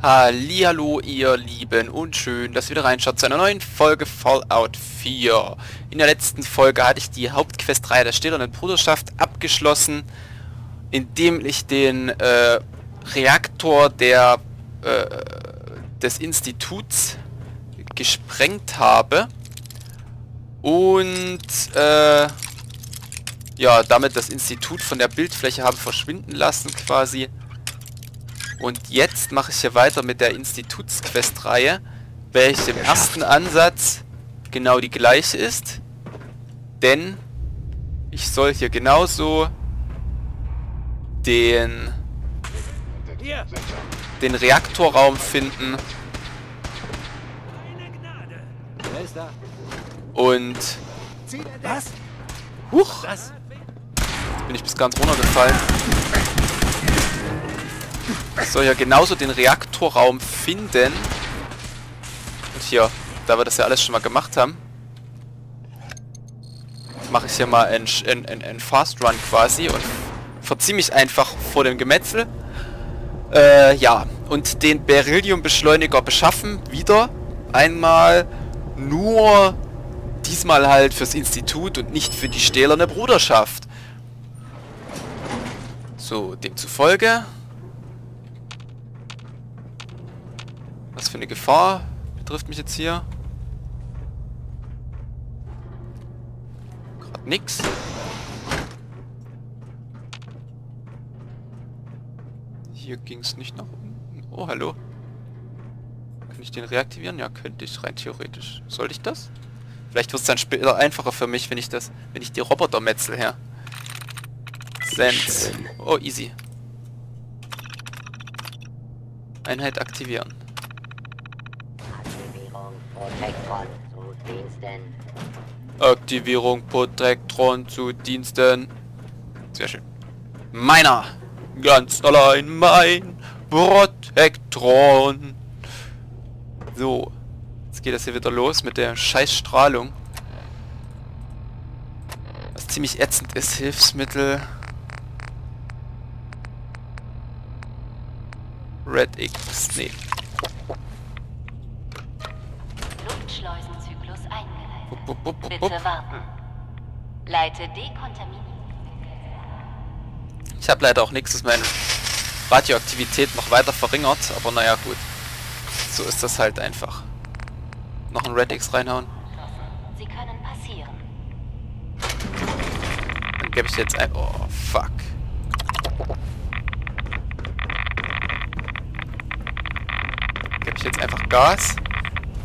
Hallihallo ihr Lieben und schön, dass ihr wieder reinschaut zu einer neuen Folge Fallout 4. In der letzten Folge hatte ich die Hauptquestreihe der Stählernen Bruderschaft abgeschlossen, indem ich den äh, Reaktor der, äh, des Instituts gesprengt habe und äh, ja, damit das Institut von der Bildfläche habe verschwinden lassen quasi. Und jetzt mache ich hier weiter mit der Institutsquest-Reihe, welche im ersten Ansatz genau die gleiche ist. Denn ich soll hier genauso den den Reaktorraum finden. Und Was? huch, Was? bin ich bis ganz runtergefallen. Soll ja genauso den Reaktorraum finden. Und hier, da wir das ja alles schon mal gemacht haben, mache ich hier mal einen, einen, einen, einen Fast Run quasi und verziehe mich einfach vor dem Gemetzel. Äh, ja, und den Beryllium-Beschleuniger beschaffen, wieder einmal nur diesmal halt fürs Institut und nicht für die stählerne Bruderschaft. So, demzufolge Was für eine Gefahr betrifft mich jetzt hier? Gerade nix. Hier ging es nicht nach unten. Oh, hallo. Kann ich den reaktivieren? Ja, könnte ich rein theoretisch. Sollte ich das? Vielleicht wird es dann später einfacher für mich, wenn ich das, wenn ich die Roboter metzel her. Send. Oh, easy. Einheit aktivieren. Protektron zu Diensten. Aktivierung Protektron zu Diensten. Sehr schön. Meiner. Ganz allein mein Protektron. So. Jetzt geht das hier wieder los mit der Scheißstrahlung. Was ziemlich ätzend ist. Hilfsmittel. Red X. Nee. Bup, bup, bup, bup, Bitte warten. Leite Dekontaminierung. Ich habe leider auch nichts, das meine Radioaktivität noch weiter verringert, aber naja gut. So ist das halt einfach. Noch ein Red X reinhauen. Sie können passieren. Dann gebe ich jetzt ein... Oh, fuck. Gebe ich jetzt einfach Gas.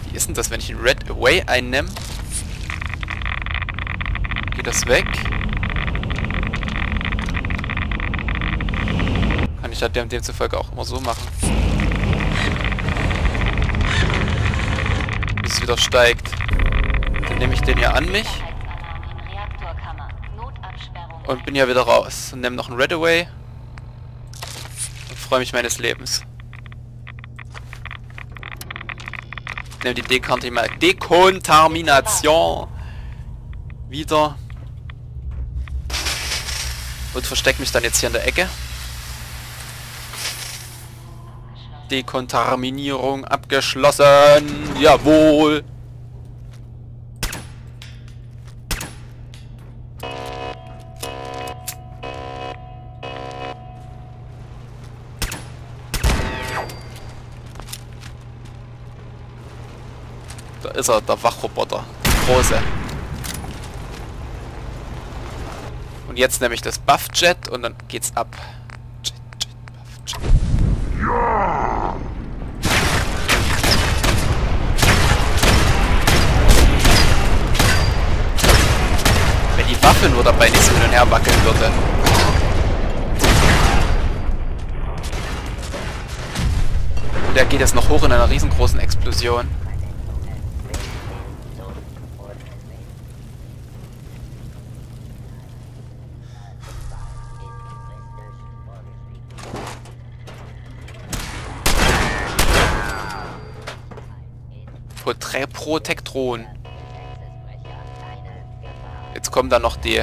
Wie ist denn das, wenn ich ein Red Away einnehme? Geht das weg? Kann ich halt demzufolge auch immer so machen. Bis es wieder steigt. Dann nehme ich den hier an mich. Und bin ja wieder raus. Und nehme noch einen Red Away. Und freue mich meines Lebens. Nehme die Dekontamination wieder. Und verstecke mich dann jetzt hier in der Ecke. Dekontaminierung abgeschlossen. Jawohl. Da ist er, der Wachroboter. Große. Und jetzt nehme ich das Buffjet und dann geht's ab. Jet, Jet, Buffjet. Wenn die Waffe nur dabei nicht so hin und her wackeln würde. Und er geht jetzt noch hoch in einer riesengroßen Explosion. Protre Protektron. Jetzt kommen da noch die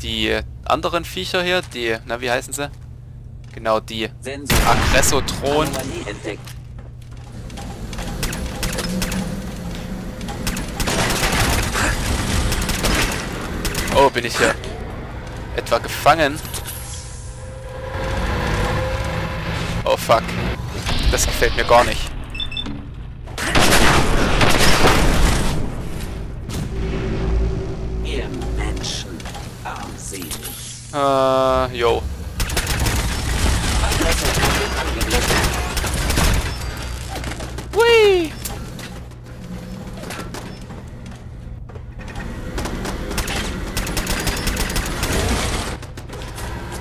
die anderen Viecher hier, die, na wie heißen sie? Genau die. Aggressotron. Oh, bin ich hier etwa gefangen? Oh fuck. Das gefällt mir gar nicht. Äh, yo. Hui!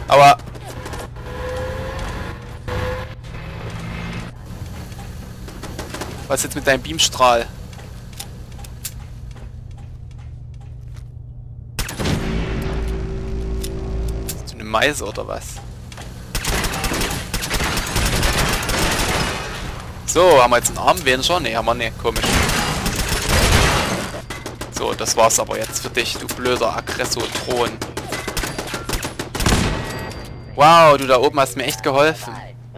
Aber... Was jetzt mit deinem Beamstrahl? Meise oder was? So, haben wir jetzt einen Arm weniger? Ne, haben wir nicht. Komisch. So, das war's aber jetzt für dich, du blöder Aggressotron. Wow, du da oben hast mir echt geholfen.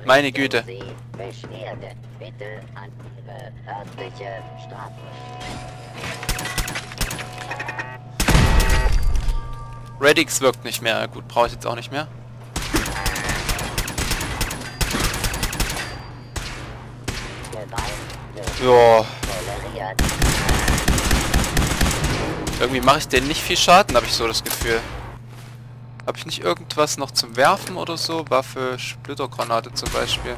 Meine Güte. Bitte an Ihre örtliche Strafe. Radix wirkt nicht mehr. Gut, brauche ich jetzt auch nicht mehr. Ja, irgendwie mache ich denen nicht viel Schaden, habe ich so das Gefühl. Habe ich nicht irgendwas noch zum Werfen oder so? Waffe, Splittergranate zum Beispiel.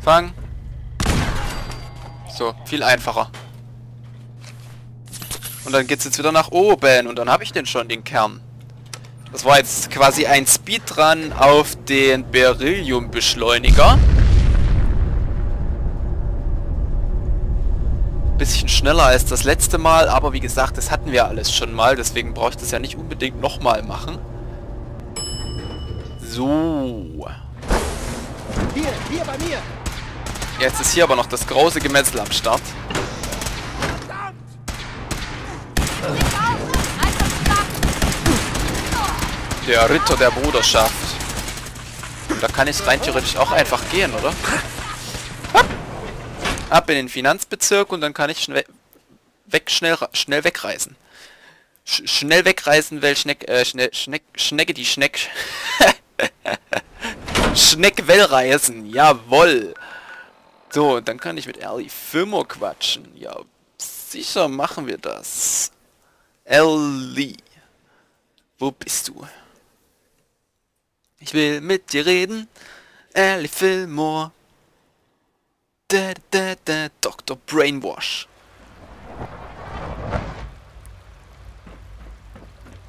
Fang. So, viel einfacher. Und dann geht's jetzt wieder nach oben und dann habe ich den schon, den Kern. Das war jetzt quasi ein Speedrun auf den Beryllium-Beschleuniger. Bisschen schneller als das letzte Mal, aber wie gesagt, das hatten wir alles schon mal, deswegen brauche ich das ja nicht unbedingt nochmal machen. So. Hier, hier bei mir! Jetzt ist hier aber noch das große Gemetzel am Start. Der Ritter der Bruderschaft. Da kann ich rein theoretisch auch einfach gehen, oder? Ab in den Finanzbezirk und dann kann ich schnell weg, schnell, schnell wegreisen. Sch schnell wegreisen, weil Schneck, äh, Schne Schneck, Schnecke die Schneck. Schneck will reisen, jawoll. So, dann kann ich mit Ellie Fimo quatschen. Ja, sicher machen wir das. Ellie. Wo bist du? Ich will mit dir reden. Ellie Fillmore. Da, da, da, Dr. Brainwash.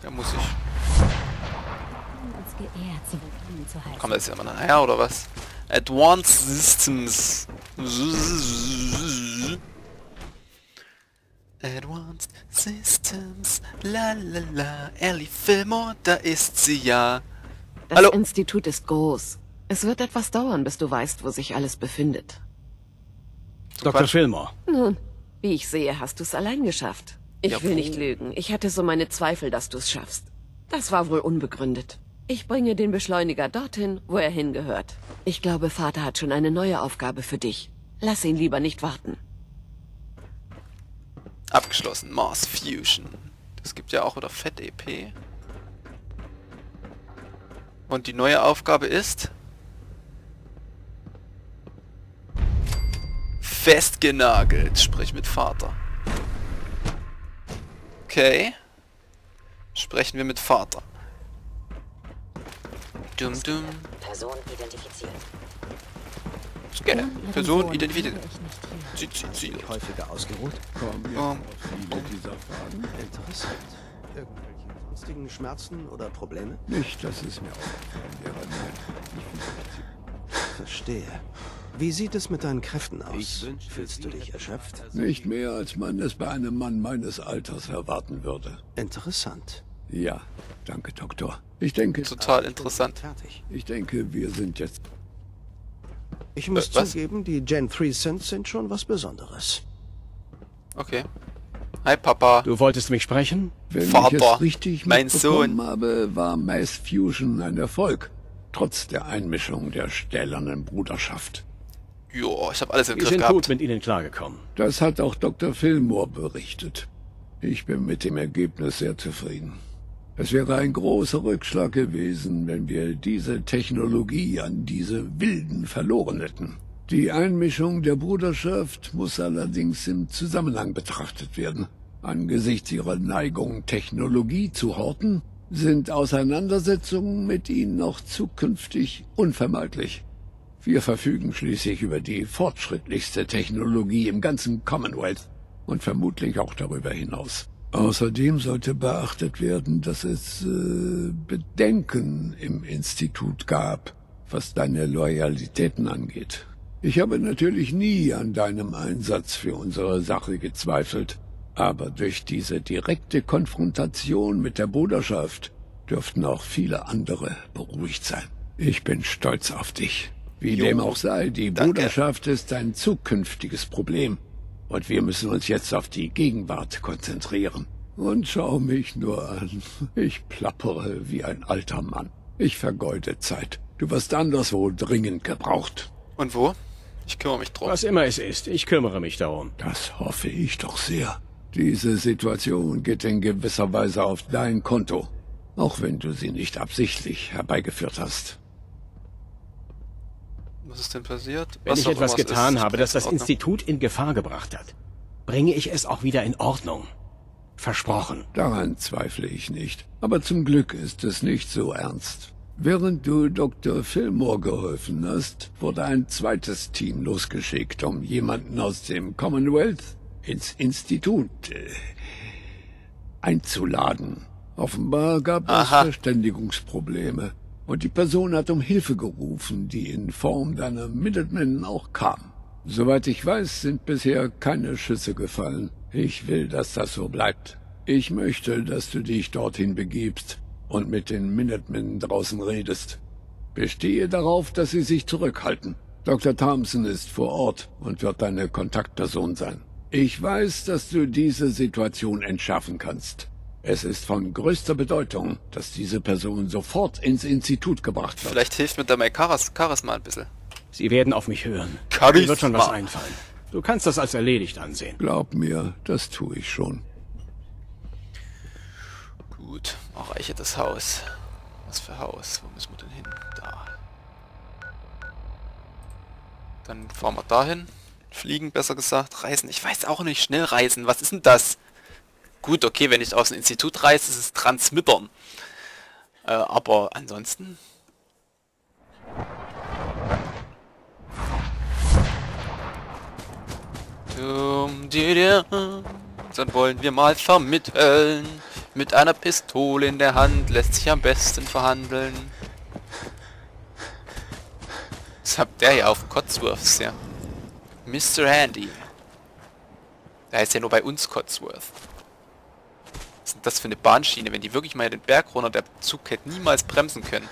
Da muss ich. Kommt das ja immer nachher, oder was? Advanced Systems. Advanced Systems. La la la. Ellie Fillmore, da ist sie ja. Das Hallo. Institut ist groß. Es wird etwas dauern, bis du weißt, wo sich alles befindet. Dr. Fillmore. Nun, wie ich sehe, hast du es allein geschafft. Ich Ja, will nicht lügen. Ich hatte so meine Zweifel, dass du es schaffst. Das war wohl unbegründet. Ich bringe den Beschleuniger dorthin, wo er hingehört. Ich glaube, Vater hat schon eine neue Aufgabe für dich. Lass ihn lieber nicht warten. Abgeschlossen. Mars Fusion. Das gibt ja auch wieder Fett-EP. Und die neue Aufgabe ist... Festgenagelt. Sprich mit Vater. Okay. Sprechen wir mit Vater. Dum dum. Person identifiziert. Scanne. Person identifiziert. Sie, sie, sie. Häufiger ausgeruht? Um, Interessant. Irgendwelche sonstigen Schmerzen oder Probleme? Nicht, dass es mir aufgefallen wäre. Verstehe. Wie sieht es mit deinen Kräften aus? Fühlst du dich erschöpft? Nicht mehr, als man es bei einem Mann meines Alters erwarten würde. Interessant. Ja, danke, Doktor. Ich denke, total interessant. Fertig. ich denke, wir sind jetzt... Ich muss Äh, was? zugeben, die Gen 3 Synths sind schon was Besonderes. Okay. Hi Papa. Du wolltest mich sprechen? Wenn ich Vater, es richtig mein mitbekommen Sohn. habe, war Mass Fusion ein Erfolg. Trotz der Einmischung der stählernen Bruderschaft. Jo, ich habe alles im Wir Griff sind gehabt. gut mit ihnen klargekommen. Das hat auch Dr. Fillmore berichtet. Ich bin mit dem Ergebnis sehr zufrieden. Es wäre ein großer Rückschlag gewesen, wenn wir diese Technologie an diese Wilden verloren hätten. Die Einmischung der Bruderschaft muss allerdings im Zusammenhang betrachtet werden. Angesichts ihrer Neigung, Technologie zu horten, sind Auseinandersetzungen mit ihnen noch zukünftig unvermeidlich. Wir verfügen schließlich über die fortschrittlichste Technologie im ganzen Commonwealth und vermutlich auch darüber hinaus. Außerdem sollte beachtet werden, dass es äh, Bedenken im Institut gab, was deine Loyalitäten angeht. Ich habe natürlich nie an deinem Einsatz für unsere Sache gezweifelt, aber durch diese direkte Konfrontation mit der Bruderschaft dürften auch viele andere beruhigt sein. Ich bin stolz auf dich. Wie Jo, dem auch sei, die danke. Bruderschaft ist ein zukünftiges Problem. Und wir müssen uns jetzt auf die Gegenwart konzentrieren. Und schau mich nur an. Ich plappere wie ein alter Mann. Ich vergeude Zeit. Du wirst anderswo dringend gebraucht. Und wo? Ich kümmere mich drum. Was immer es ist, ich kümmere mich darum. Das hoffe ich doch sehr. Diese Situation geht in gewisser Weise auf dein Konto. Auch wenn du sie nicht absichtlich herbeigeführt hast. Was ist denn passiert? Wenn Was ich etwas getan ist, habe, das das. Institut in Gefahr gebracht hat, bringe ich es auch wieder in Ordnung. Versprochen. Daran zweifle ich nicht. Aber zum Glück ist es nicht so ernst. Während du Dr. Fillmore geholfen hast, wurde ein zweites Team losgeschickt, um jemanden aus dem Commonwealth ins Institut äh, einzuladen. Offenbar gab es Aha. Verständigungsprobleme. Und die Person hat um Hilfe gerufen, die in Form deiner Minutemen auch kam. Soweit ich weiß, sind bisher keine Schüsse gefallen. Ich will, dass das so bleibt. Ich möchte, dass du dich dorthin begibst und mit den Minutemen draußen redest. Bestehe darauf, dass sie sich zurückhalten. Dr. Thompson ist vor Ort und wird deine Kontaktperson sein. Ich weiß, dass du diese Situation entschärfen kannst. Es ist von größter Bedeutung, dass diese Person sofort ins Institut gebracht wird. Vielleicht hilft mir da mein Charis Charisma ein bisschen. Sie werden auf mich hören. Charisma. Mir wird schon was einfallen. Du kannst das als erledigt ansehen. Glaub mir, das tue ich schon. Gut, erreiche das Haus. Was für Haus? Wo müssen wir denn hin? Da. Dann fahren wir dahin. Fliegen, besser gesagt. Reisen. Ich weiß auch nicht. Schnell reisen. Was ist denn das? Gut, okay, wenn ich aus dem Institut reise, ist es Transmittern. Äh, aber ansonsten... Dann wollen wir mal vermitteln. Mit einer Pistole in der Hand lässt sich am besten verhandeln. Was habt der hier auf Cotsworths, ja? Mr. Handy. Der heißt ja nur bei uns Cotsworth. Was ist denn das für eine Bahnschiene? Wenn die wirklich mal den Berg runter, der Zug hätte niemals bremsen können.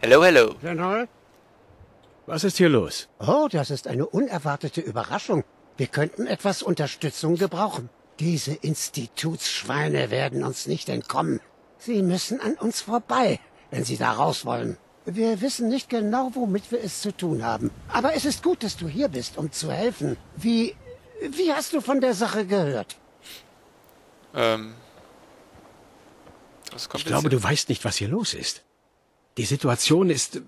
Hello, hello. General? Was ist hier los? Oh, das ist eine unerwartete Überraschung. Wir könnten etwas Unterstützung gebrauchen. Diese Institutsschweine werden uns nicht entkommen. Sie müssen an uns vorbei, wenn sie da raus wollen. Wir wissen nicht genau, womit wir es zu tun haben. Aber es ist gut, dass du hier bist, um zu helfen. Wie... Wie hast du von der Sache gehört? Ähm. Das kommt Ich glaube, du weißt nicht, was hier los ist. Die Situation ist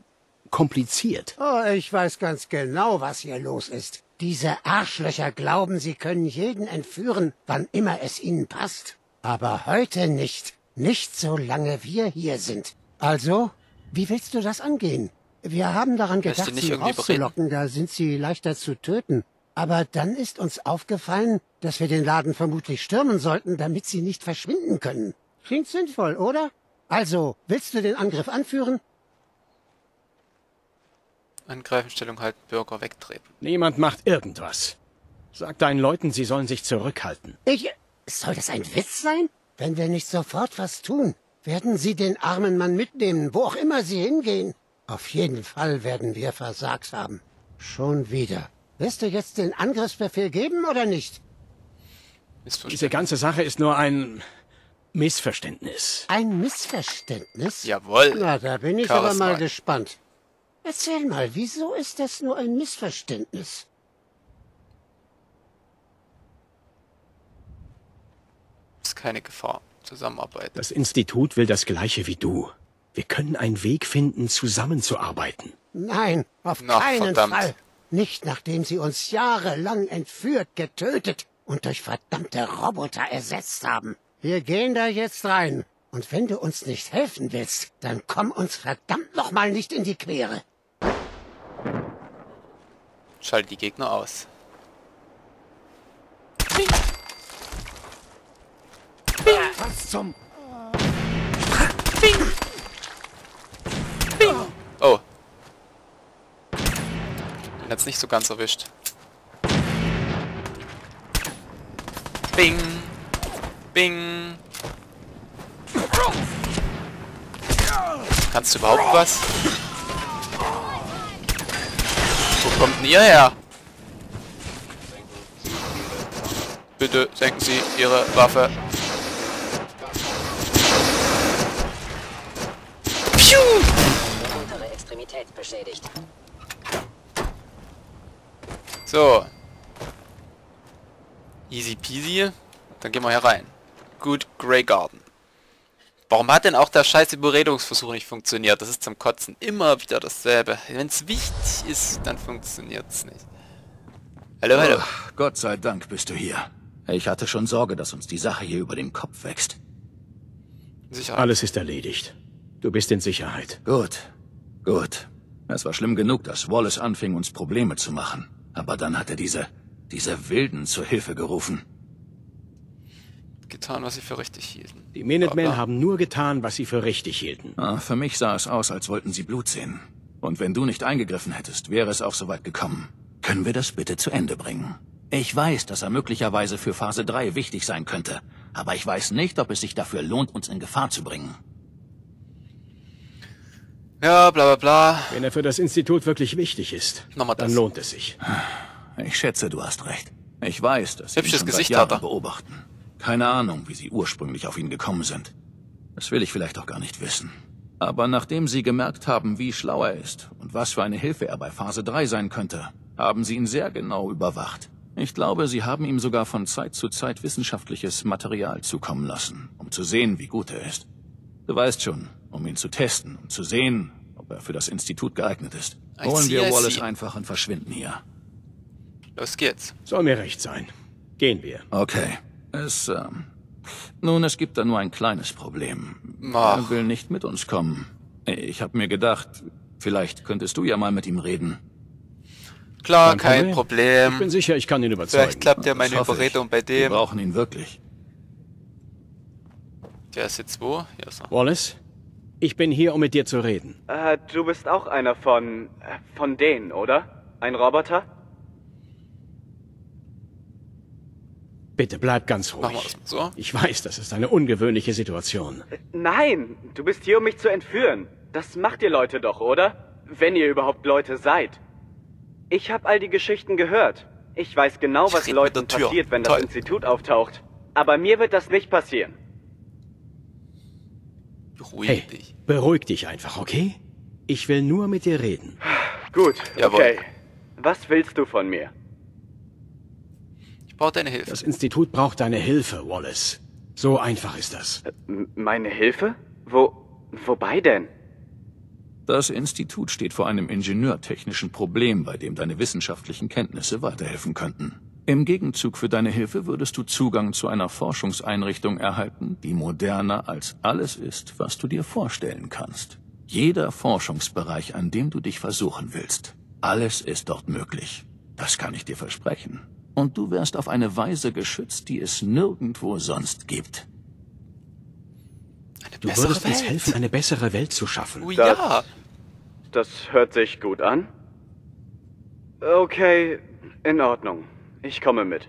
kompliziert. Oh, ich weiß ganz genau, was hier los ist. Diese Arschlöcher glauben, sie können jeden entführen, wann immer es ihnen passt. Aber heute nicht. Nicht solange wir hier sind. Also, wie willst du das angehen? Wir haben daran gedacht, sie rauszulocken, da sind sie leichter zu töten. Aber dann ist uns aufgefallen, dass wir den Laden vermutlich stürmen sollten, damit sie nicht verschwinden können. Klingt sinnvoll, oder? Also, willst du den Angriff anführen? Angreifen, Stellung halten, Bürger wegtreten. Niemand macht irgendwas. Sag deinen Leuten, sie sollen sich zurückhalten. Ich... Soll das ein Witz sein? Wenn wir nicht sofort was tun, werden sie den armen Mann mitnehmen, wo auch immer sie hingehen. Auf jeden Fall werden wir versagt haben. Schon wieder. Wirst du jetzt den Angriffsbefehl geben oder nicht? Diese ganze Sache ist nur ein Missverständnis. Ein Missverständnis? Jawohl. Na, da bin ich Chaos aber mal rein. gespannt. Erzähl mal, wieso ist das nur ein Missverständnis? Ist keine Gefahr. Zusammenarbeit. Das Institut will das Gleiche wie du. Wir können einen Weg finden, zusammenzuarbeiten. Nein, auf Na, keinen verdammt. Fall. Nicht nachdem sie uns jahrelang entführt, getötet und durch verdammte Roboter ersetzt haben. Wir gehen da jetzt rein. Und wenn du uns nicht helfen willst, dann komm uns verdammt nochmal nicht in die Quere. Schalte die Gegner aus. Was zum... Oh. Den hat's nicht so ganz erwischt. Bing. Bing. Kannst du überhaupt was? Wo kommt denn ihr her? Bitte senken Sie Ihre Waffe. Untere Extremität beschädigt. So. Easy peasy. Dann gehen wir hier rein. Gut, Grey Garden. Warum hat denn auch der scheiß Überredungsversuch nicht funktioniert? Das ist zum Kotzen. Immer wieder dasselbe. Wenn es wichtig ist, dann funktioniert's nicht. Hallo, hallo. Oh, Gott sei Dank bist du hier. Ich hatte schon Sorge, dass uns die Sache hier über den Kopf wächst. Sicherheit. Alles ist erledigt. Du bist in Sicherheit. Gut, gut. Es war schlimm genug, dass Wallace anfing, uns Probleme zu machen. Aber dann hat er diese, diese Wilden zur Hilfe gerufen. Getan, was sie für richtig hielten. Die Minutemen Aber- haben nur getan, was sie für richtig hielten. Ah, für mich sah es aus, als wollten sie Blut sehen. Und wenn du nicht eingegriffen hättest, wäre es auch so weit gekommen. Können wir das bitte zu Ende bringen? Ich weiß, dass er möglicherweise für Phase 3 wichtig sein könnte. Aber ich weiß nicht, ob es sich dafür lohnt, uns in Gefahr zu bringen. Ja, bla bla bla. Wenn er für das Institut wirklich wichtig ist, Nochmal dann das. lohnt es sich. Ich schätze, du hast recht. Ich weiß, dass sie ihn Hübsches schon Gesicht hat er. beobachten. Keine Ahnung, wie sie ursprünglich auf ihn gekommen sind. Das will ich vielleicht auch gar nicht wissen. Aber nachdem sie gemerkt haben, wie schlau er ist und was für eine Hilfe er bei Phase 3 sein könnte, haben sie ihn sehr genau überwacht. Ich glaube, sie haben ihm sogar von Zeit zu Zeit wissenschaftliches Material zukommen lassen, um zu sehen, wie gut er ist. Du weißt schon, um ihn zu testen, um zu sehen, ob er für das Institut geeignet ist. Holen wir Wallace einfach und verschwinden hier. Los geht's. Soll mir recht sein. Gehen wir. Okay. Es, ähm, nun, es gibt da nur ein kleines Problem. Ach. Er will nicht mit uns kommen. Ich habe mir gedacht, vielleicht könntest du ja mal mit ihm reden. Klar, Kein kein Problem. Ich bin sicher, ich kann ihn überzeugen. Vielleicht klappt ja meine. Überredung bei Wir dem. brauchen ihn wirklich. Der ist jetzt wo? Hier ist er. Wallace, ich bin hier, um mit dir zu reden. Äh, du bist auch einer von. äh, von denen, oder? Ein Roboter? Bitte bleib ganz ruhig. so. Ich weiß, das ist eine ungewöhnliche Situation. Nein, du bist hier, um mich zu entführen. Das macht ihr Leute doch, oder? Wenn ihr überhaupt Leute seid. Ich habe all die Geschichten gehört. Ich weiß genau, was Leuten passiert, wenn Toll. das Institut auftaucht. Aber mir wird das nicht passieren. Beruhig Hey, dich. beruhig dich einfach, okay? Ich will nur mit dir reden. Gut, Jawohl. okay. Was willst du von mir? Ich brauche deine Hilfe. Das Institut braucht deine Hilfe, Wallace. So einfach ist das. M meine Hilfe? Wo. wobei denn? Das Institut steht vor einem ingenieurtechnischen Problem, bei dem deine wissenschaftlichen Kenntnisse weiterhelfen könnten. Im Gegenzug für deine Hilfe würdest du Zugang zu einer Forschungseinrichtung erhalten, die moderner als alles ist, was du dir vorstellen kannst. Jeder Forschungsbereich, an dem du dich versuchen willst. Alles ist dort möglich. Das kann ich dir versprechen. Und du wirst auf eine Weise geschützt, die es nirgendwo sonst gibt. Eine Du würdest uns Welt. helfen, eine bessere Welt zu schaffen. Oh Das- ja. Das hört sich gut an. Okay, in Ordnung. Ich komme mit.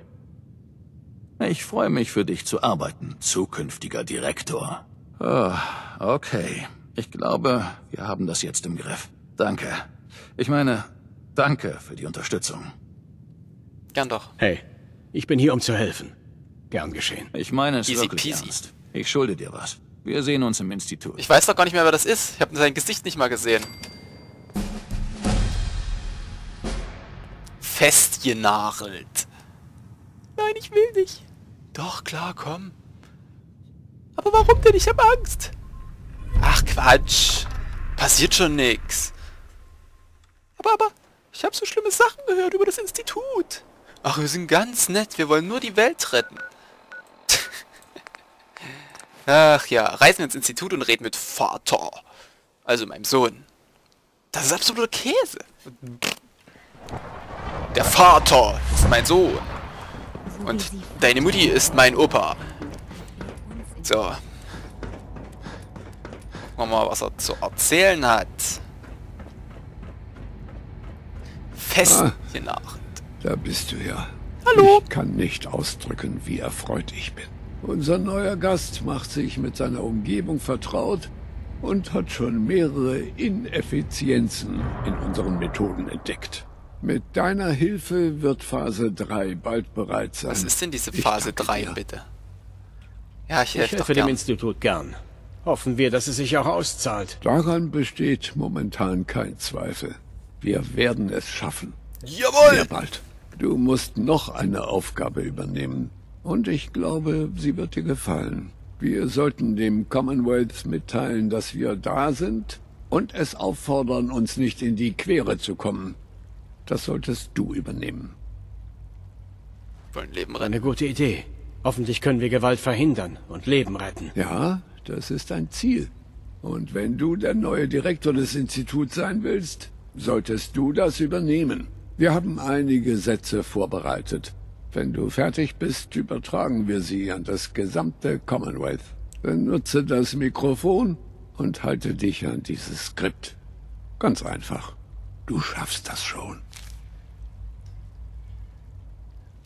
Ich freue mich für dich zu arbeiten, zukünftiger Direktor. Ah, okay. Ich glaube, wir haben das jetzt im Griff. Danke. Ich meine, danke für die Unterstützung. Gern doch. Hey, ich bin hier, um zu helfen. Gern geschehen. Ich meine es Easy wirklich peasy. ernst. Ich schulde dir was. Wir sehen uns im Institut. Ich weiß doch gar nicht mehr, wer das ist. Ich habe sein Gesicht nicht mal gesehen. Festgenagelt. Nein, ich will nicht. Doch, klar, komm. Aber warum denn? Ich habe Angst. Ach, Quatsch. Passiert schon nix. Aber, aber, ich habe so schlimme Sachen gehört über das Institut. Ach, wir sind ganz nett. Wir wollen nur die Welt retten. Ach ja, reisen wir ins Institut und reden mit Vater. Also meinem Sohn. Das ist absoluter Käse. Der Vater ist mein Sohn. Und deine Mutti ist mein Opa. So. Gucken wir mal, was er zu erzählen hat. Festgenagelt. Da bist du ja. Hallo. Ich kann nicht ausdrücken, wie erfreut ich bin. Unser neuer Gast macht sich mit seiner Umgebung vertraut und hat schon mehrere Ineffizienzen in unseren Methoden entdeckt. Mit deiner Hilfe wird Phase 3 bald bereit sein. Was ist denn diese Phase danke 3, dir. bitte? Ja, ich Ich helfe doch helfe dem gern. Institut gern. Hoffen wir, dass es sich auch auszahlt. Daran besteht momentan kein Zweifel. Wir werden es schaffen. Jawohl! Sehr bald. Du musst noch eine Aufgabe übernehmen. Und ich glaube, sie wird dir gefallen. Wir sollten dem Commonwealth mitteilen, dass wir da sind und es auffordern, uns nicht in die Quere zu kommen. Das solltest du übernehmen. Wollen Leben retten. Eine gute Idee. Hoffentlich können wir Gewalt verhindern und Leben retten. Ja, das ist ein Ziel. Und wenn du der neue Direktor des Instituts sein willst, solltest du das übernehmen. Wir haben einige Sätze vorbereitet. Wenn du fertig bist, übertragen wir sie an das gesamte Commonwealth. Benutze das Mikrofon und halte dich an dieses Skript. Ganz einfach. Du schaffst das schon.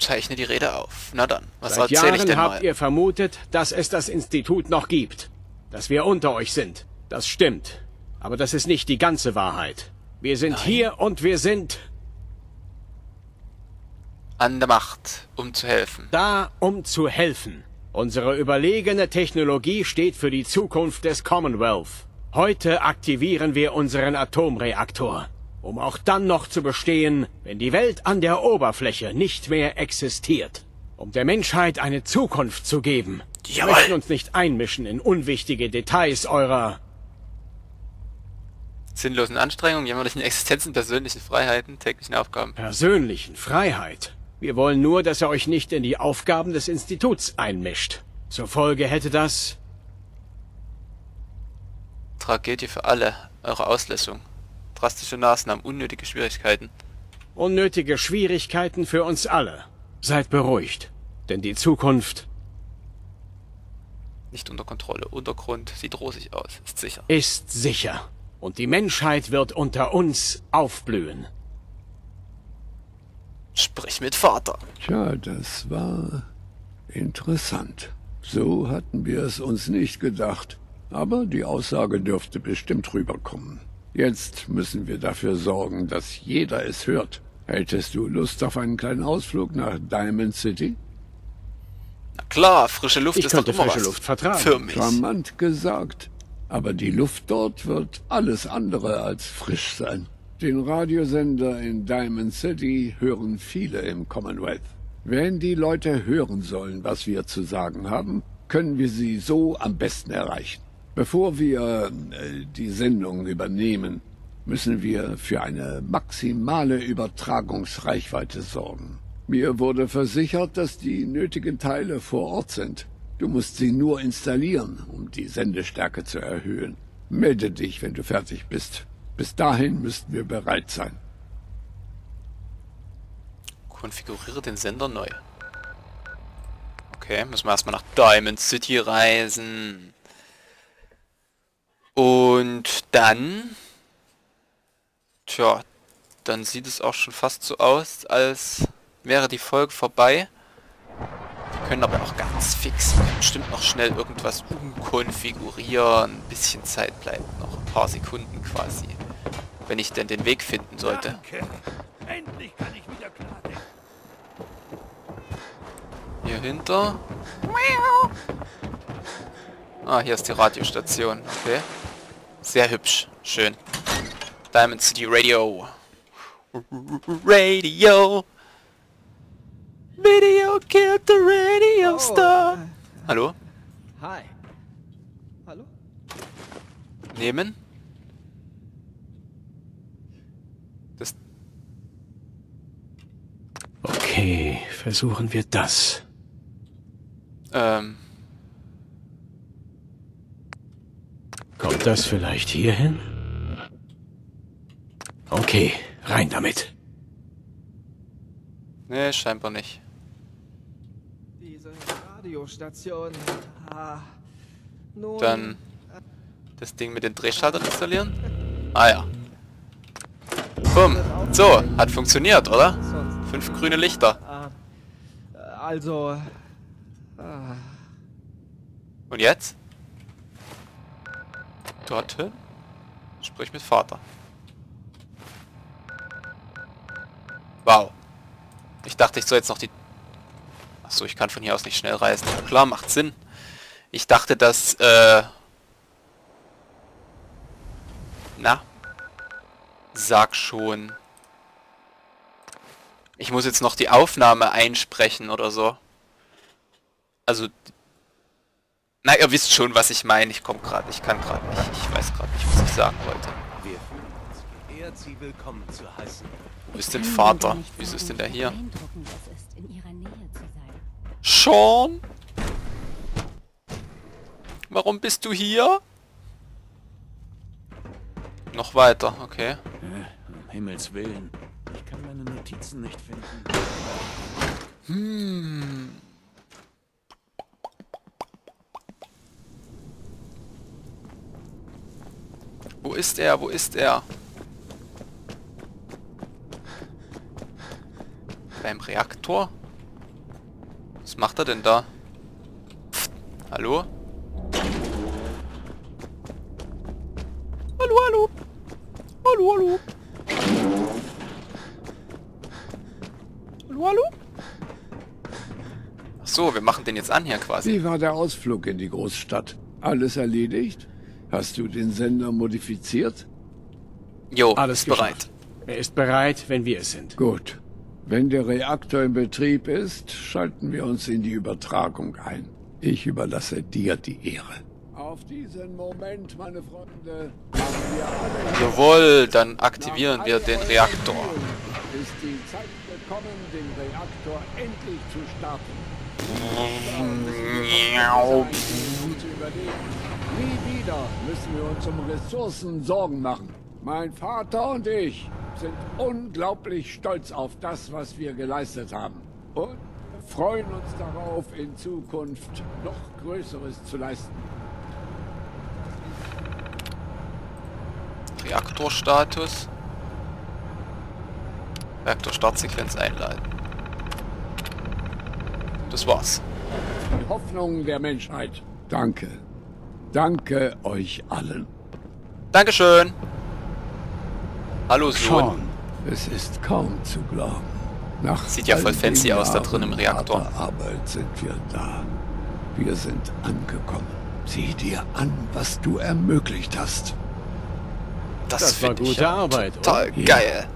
Zeichne die Rede auf. Na dann, was Seit erzähle ich Jahren denn habt mal? ihr vermutet, dass es das Institut noch gibt. Dass wir unter euch sind. Das stimmt. Aber das ist nicht die ganze Wahrheit. Wir sind hier und wir sind An der Macht, um zu helfen. da, um zu helfen. Unsere überlegene Technologie steht für die Zukunft des Commonwealth. Heute aktivieren wir unseren Atomreaktor, um auch dann noch zu bestehen, wenn die Welt an der Oberfläche nicht mehr existiert. Um der Menschheit eine Zukunft zu geben. Wir Jawohl. möchten uns nicht einmischen in unwichtige Details eurer Sinnlosen Anstrengungen, jämmerlichen Existenzen, persönlichen Freiheiten, täglichen Aufgaben. persönlichen Freiheit. Wir wollen nur, dass ihr euch nicht in die Aufgaben des Instituts einmischt. Zur Folge hätte das Tragödie für alle. Eure Auslöschung. Drastische Maßnahmen, unnötige Schwierigkeiten. unnötige Schwierigkeiten für uns alle. Seid beruhigt, denn die Zukunft Nicht unter Kontrolle. Untergrund sieht rosig aus. Ist sicher. ist sicher. Und die Menschheit wird unter uns aufblühen. Sprich mit Vater. Tja, das war interessant. So hatten wir es uns nicht gedacht. Aber die Aussage dürfte bestimmt rüberkommen. Jetzt müssen wir dafür sorgen, dass jeder es hört. Hättest du Lust auf einen kleinen Ausflug nach Diamond City? Na klar, frische Luft Ich ist doch immer frische was. Luft vertragen. Für mich. Charmant gesagt. Aber die Luft dort wird alles andere als frisch sein. Den Radiosender in Diamond City hören viele im Commonwealth. Wenn die Leute hören sollen, was wir zu sagen haben, können wir sie so am besten erreichen. Bevor wir äh, die Sendung übernehmen, müssen wir für eine maximale Übertragungsreichweite sorgen. Mir wurde versichert, dass die nötigen Teile vor Ort sind. Du musst sie nur installieren, um die Sendestärke zu erhöhen. Melde dich, wenn du fertig bist. Bis dahin müssten wir bereit sein. Konfiguriere den Sender neu. Okay, müssen wir erstmal nach Diamond City reisen. Und dann... Tja, dann sieht es auch schon fast so aus, als wäre die Folge vorbei. Wir können aber auch ganz fix bestimmt noch schnell irgendwas umkonfigurieren. Ein bisschen Zeit bleibt noch. Ein paar Sekunden quasi. Wenn ich denn den Weg finden sollte. Endlich kann ich wieder klar denken. Hier hinter. Ah, hier ist die Radiostation. Okay. Sehr hübsch. Schön. Diamond City Radio. Radio. Video killed the radio star. Hallo? Hi. Hallo? Nehmen. Das Okay, versuchen wir das. Ähm. Kommt das vielleicht hier hin? Okay, rein damit. Nee, scheinbar nicht. Diese Radiostation. Ah, nun, Dann das Ding mit den Drehschaltern installieren. Ah ja. Bumm. So, hat funktioniert, oder? Fünf grüne Lichter. ah, also. Ah, Und jetzt? Dorthin? Sprich mit Vater. Wow. Ich dachte, ich soll jetzt noch die... Achso, ich kann von hier aus nicht schnell reisen. Ja, klar, macht Sinn. Ich dachte, dass, äh... Na? Sag schon. Ich muss jetzt noch die Aufnahme einsprechen oder so. Also... Na, ihr wisst schon, was ich meine. Ich komme gerade, ich kann gerade nicht. Ich weiß gerade nicht, was ich sagen wollte. Wir fühlen uns geehrt, Sie willkommen zu heißen. Wo ist denn Vater? Wieso ist denn der hier? Sean? Warum bist du hier? Noch weiter, okay. Äh, um Himmels Willen. Ich kann meine Notizen nicht finden. Hm. Wo ist er? Wo ist er? Beim Reaktor? Was macht er denn da? Hallo? Hallo, hallo. Hallo, hallo. Hallo, hallo. Ach so, wir machen den jetzt an hier quasi. Wie war der Ausflug in die Großstadt? Alles erledigt? Hast du den Sender modifiziert? Jo, Alles ist bereit. Er ist bereit, wenn wir es sind. Gut. Wenn der Reaktor in Betrieb ist, schalten wir uns in die Übertragung ein. Ich überlasse dir die Ehre. Auf diesen Moment, meine Freunde, haben wir alle Jawohl, dann aktivieren wir den Reaktor. ist die Zeit gekommen, den Reaktor endlich zu starten. Nie wieder müssen wir uns um Ressourcen Sorgen machen. Mein Vater und ich sind unglaublich stolz auf das, was wir geleistet haben. Und freuen uns darauf, in Zukunft noch Größeres zu leisten. Reaktorstatus. Reaktor-Startsequenz einleiten. Das war's. Die Hoffnung der Menschheit. Danke. Danke euch allen. Dankeschön. Hallo Sohn. Es ist kaum zu glauben. Nach Sieht ja voll fancy aus da drin im Reaktor. Arbeit sind wir da. Wir sind angekommen. Sieh dir an, was du ermöglicht hast. Das, Das war ich gute ja Arbeit, Total oder? geil.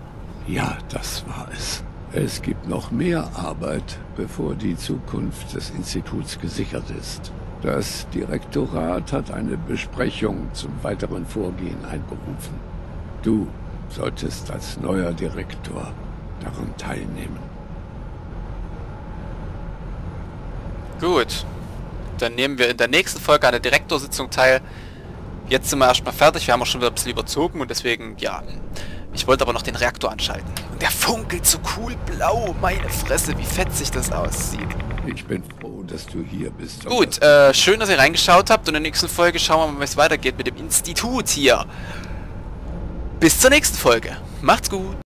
Ja, das war es. Es gibt noch mehr Arbeit, bevor die Zukunft des Instituts gesichert ist. Das Direktorat hat eine Besprechung zum weiteren Vorgehen einberufen. Du solltest als neuer Direktor daran teilnehmen. Gut. Dann nehmen wir in der nächsten Folge an der Direktorsitzung teil. Jetzt sind wir erstmal fertig. Wir haben auch schon wieder ein bisschen überzogen und deswegen, ja. Ich wollte aber noch den Reaktor anschalten. Und der funkelt so cool blau. Meine Fresse, wie fetzig das aussieht. Ich bin froh, dass du hier bist. Gut, äh, schön, dass ihr reingeschaut habt und in der nächsten Folge schauen wir mal, wie es weitergeht mit dem Institut hier. Bis zur nächsten Folge. Macht's gut.